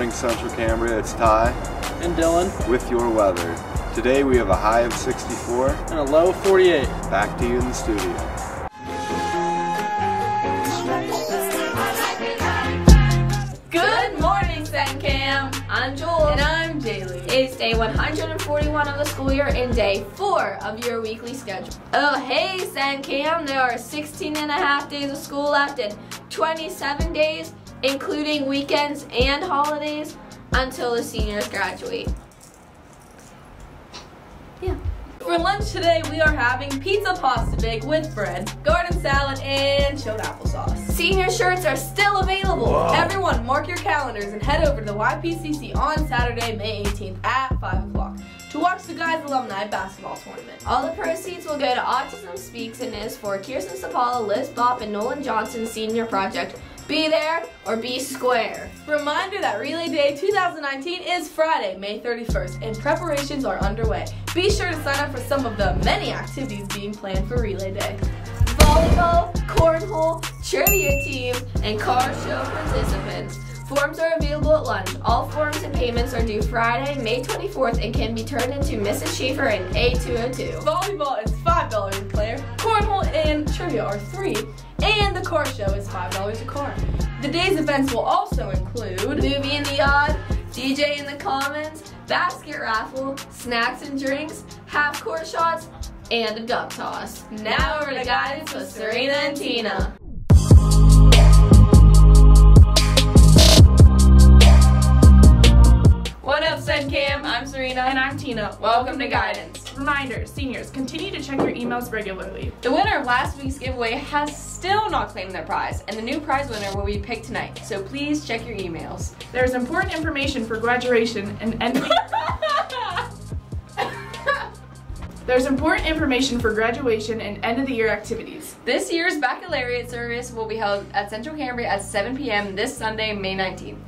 morning, Central Cambria. It's Ty and Dylan with your weather. Today we have a high of 64 and a low of 48. Back to you in the studio. Good morning, CenCam. I'm Joel. And I'm Jaylee. It's day 141 of the school year and day 4 of your weekly schedule. Oh, hey, CenCam. There are 16 and a half days of school left and 27 days including weekends and holidays, until the seniors graduate. Yeah. For lunch today, we are having pizza pasta bake with bread, garden salad, and chilled applesauce. Senior shirts are still available. Whoa. Everyone, mark your calendars and head over to the YPCC on Saturday, May 18th at 5 o'clock to watch the Guys Alumni Basketball Tournament. All the proceeds will go to Autism Speaks and is for Kirsten Sapala, Liz Bopp, and Nolan Johnson's senior project be there or be square. Reminder that Relay Day 2019 is Friday, May 31st, and preparations are underway. Be sure to sign up for some of the many activities being planned for Relay Day. Volleyball, cornhole, trivia team, and car show participants. Forms are available at lunch. All forms and payments are due Friday, May 24th and can be turned into Mrs. Schaefer in A202. Volleyball is $5 a player, and trivia are 3 and the car show is $5 a car. The day's events will also include Movie in the Odd, DJ in the Commons, basket raffle, snacks and drinks, half court shots, and a duck toss. Now over to guidance with Serena and Tina. I'm Tina. Welcome, to Guidance. Reminder, seniors, continue to check your emails regularly. The winner of last week's giveaway has still not claimed their prize, and the new prize winner will be picked tonight, so please check your emails. There's important information for graduation and end There's important information for graduation and end of the year activities. This year's baccalaureate service will be held at Central Cambria at 7 p.m. this Sunday, May 19th.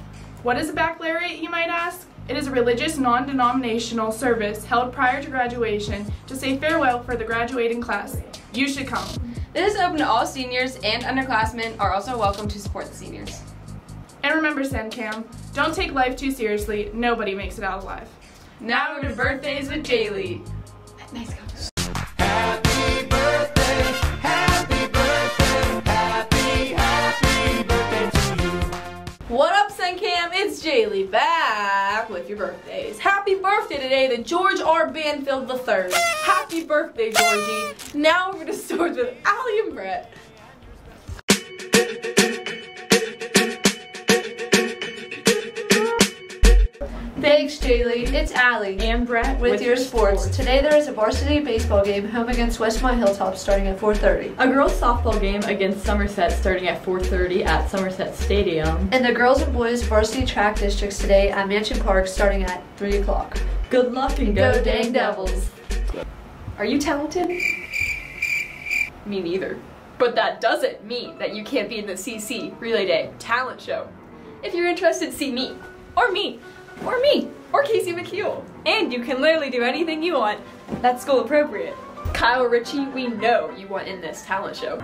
What is a baccalaureate, you might ask? It is a religious, non-denominational service held prior to graduation to say farewell for the graduating class. You should come. This is open to all seniors and underclassmen are also welcome to support the seniors. And remember, CenCam, don't take life too seriously. Nobody makes it out alive. Now we're to birthdays with Jaylee. Nice What up, CenCam? It's Jaylee back with your birthdays. Happy birthday today to George R. Banfield III. Happy birthday, Georgie. Now we're to start with Allie and Brett. Thanks, Jaylee. It's Allie. And Brett with, with your, your sports. sports. Today there is a varsity baseball game home against Westmont Hilltop starting at 4.30. A girls softball game against Somerset starting at 4.30 at Somerset Stadium. And the girls and boys varsity track districts today at Mansion Park starting at 3 o'clock. Good luck and go, go dang devils. Are you talented? Me neither. But that doesn't mean that you can't be in the CC Relay Day talent show. If you're interested, see me. Or me or me, or Casey McKeel. And you can literally do anything you want that's school appropriate. Kyle Ritchie, we know you want in this talent show.